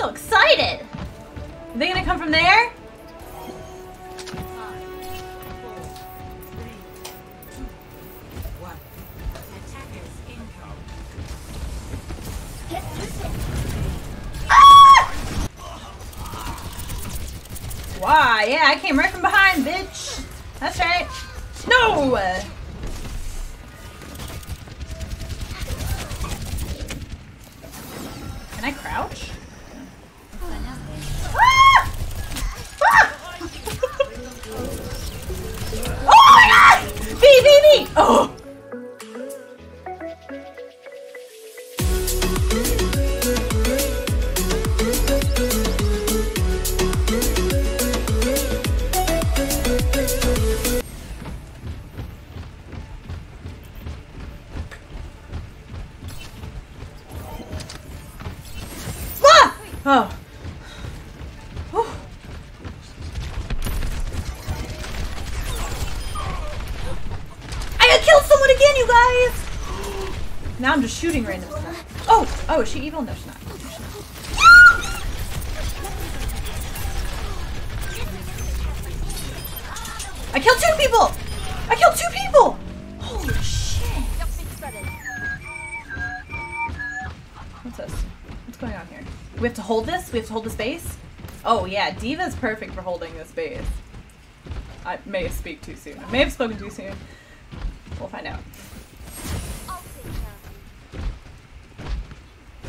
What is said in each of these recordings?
so excited! Are they gonna come from there? Ah! Why? Yeah, I came right from behind, bitch. That's right. No! You guys! Now I'm just shooting random stuff. Oh! Oh, is she evil? No, she's not. I killed two people! I killed two people! Holy shit! What's this? What's going on here? We have to hold this? We have to hold the base? Oh yeah, D.Va's perfect for holding this base. I may have speak too soon. I may have spoken too soon. We'll find out.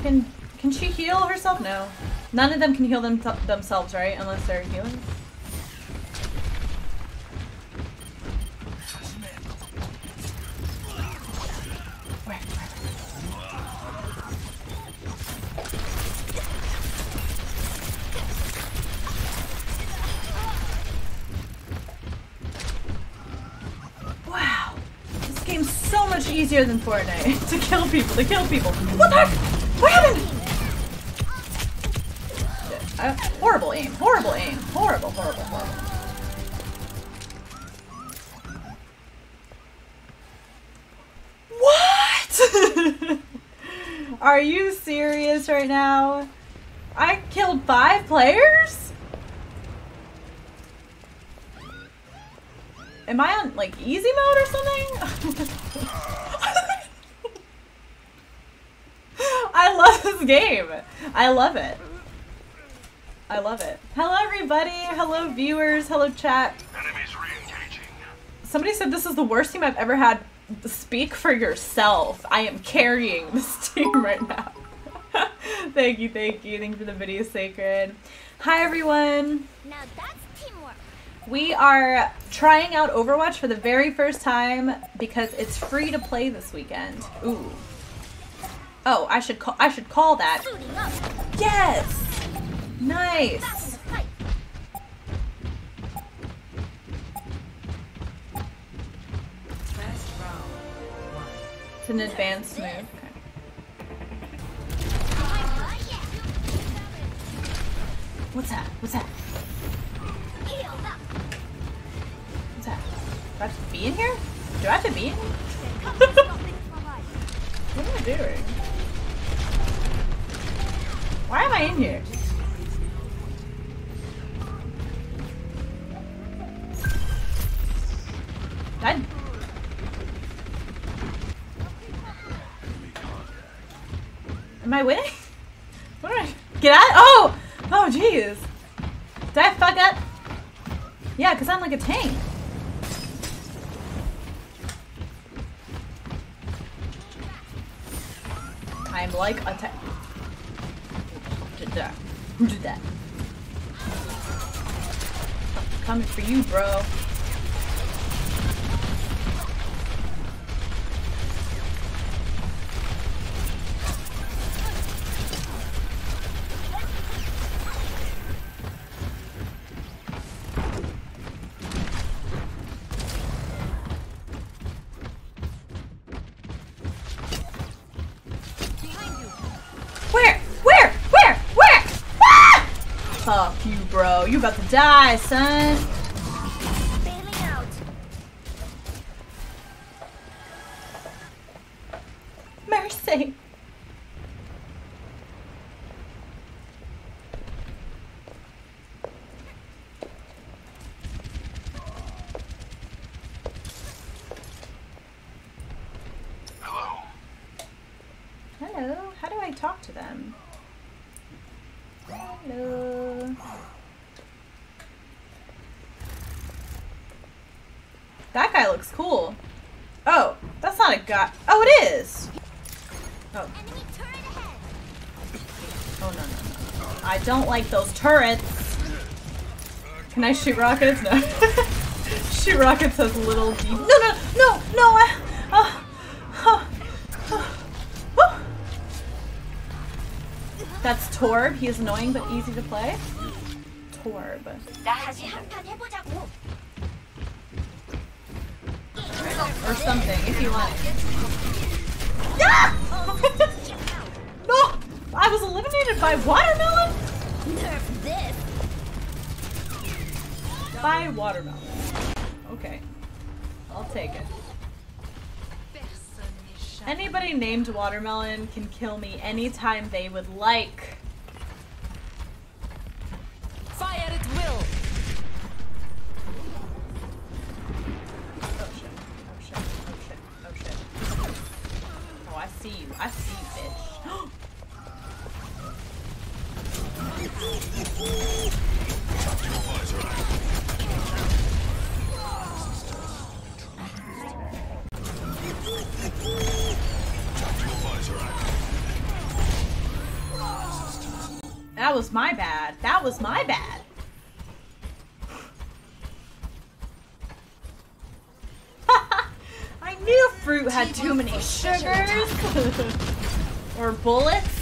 Can can she heal herself? No. None of them can heal them themselves, right? Unless they're healing. Wow. This game's so much easier than Fortnite. to kill people, to kill people. What the heck? What happened? Uh, horrible aim. Horrible aim. Horrible, horrible, horrible. What? Are you serious right now? I killed five players? Am I on like easy mode or something? I love this game. I love it. I love it. Hello everybody. Hello viewers. Hello chat. Somebody said this is the worst team I've ever had. Speak for yourself. I am carrying this team right now. thank you, thank you. Thank you for the video, Sacred. Hi, everyone. Now that's teamwork. We are trying out Overwatch for the very first time because it's free to play this weekend. Ooh. Oh, I should call. I should call that. Yes. Nice. It's an advanced move. Okay. What's that? What's that? What's that? Do I have to be in here? Do I have to be in here? I doing? Why am I in here? I... Am I winning? What I... Get out? Oh! Oh, jeez. Did I fuck up? Yeah, because I'm like a tank. I'm like a. Who did that? Who did that? Coming for you, bro. Fuck you, bro. You about to die, son. Mercy. Hello. Hello. How do I talk to them? Hello. That guy looks cool. Oh, that's not a guy. Oh, it is. Oh, Enemy turret ahead. oh no, no, no. I don't like those turrets. Can I shoot rockets? No. shoot rockets has little deep. No, no, no, no. I, uh, uh. That's Torb. He is annoying but easy to play. Or something, if you want. No! I was eliminated by watermelon? Nerf this. By watermelon. Okay. I'll take it. Anybody named Watermelon can kill me anytime they would like. That was my bad. That was my bad. I knew fruit had too many sugars. or bullets.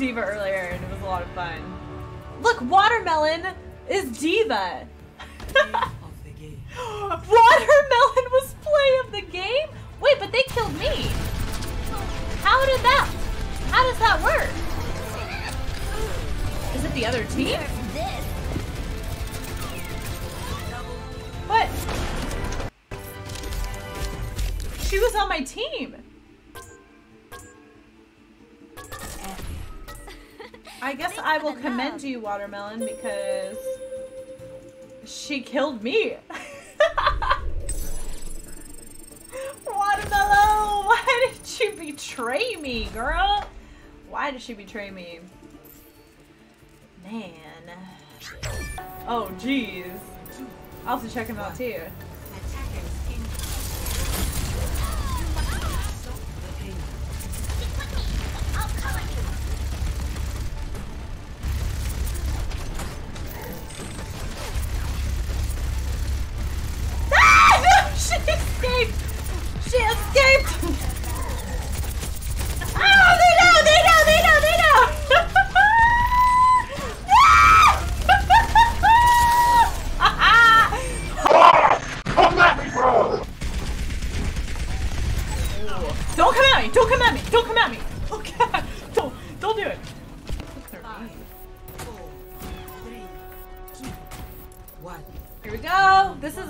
D.Va earlier and it was a lot of fun. Look, Watermelon is D.Va. Watermelon was play of the game? Wait, but they killed me. How did that? How does that work? Is it the other team? What? She was on my team. I guess I will commend you, Watermelon, because she killed me. Watermelon, why did you betray me, girl? Why did she betray me? Man. Oh, jeez. I'll have to check him out too.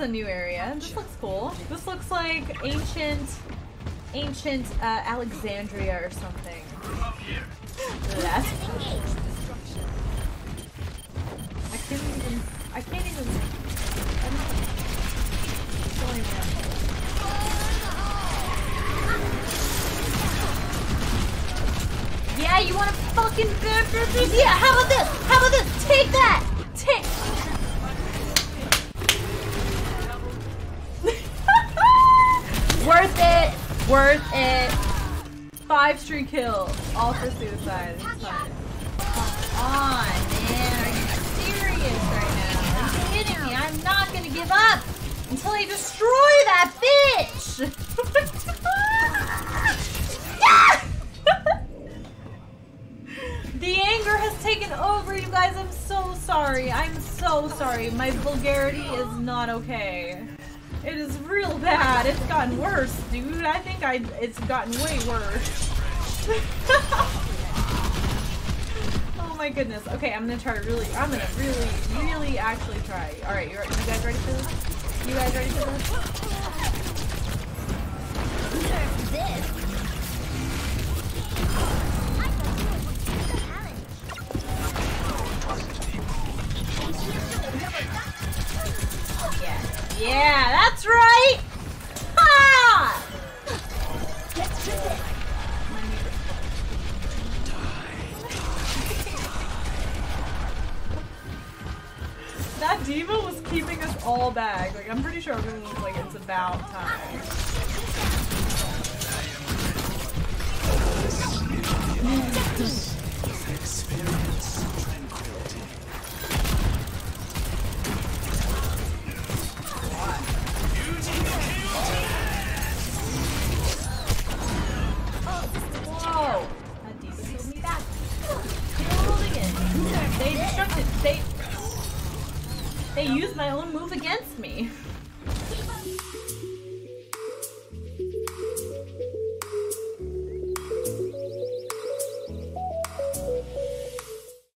Is a new area. This looks cool. This looks like ancient, ancient uh, Alexandria or something. I can't even. I can't even. I'm not, Yeah, you want a fucking Yeah, how about this? How about this? Take that. Take. Worth it. Five street kills. All for suicide. It's fine. Come on, man. Are you serious right now? Are you kidding me? I'm not gonna give up until I destroy that bitch. The anger has taken over, you guys. I'm so sorry. I'm so sorry. My vulgarity is not okay. It is real bad. It's gotten worse, dude. I think I it's gotten way worse. oh my goodness. Okay, I'm gonna try really. I'm gonna really, really actually try. All right, you're, guys ready for this? You guys ready for? This. That D.Va was keeping us all back. Like I'm pretty sure everyone was like, it's about time. my own move against me.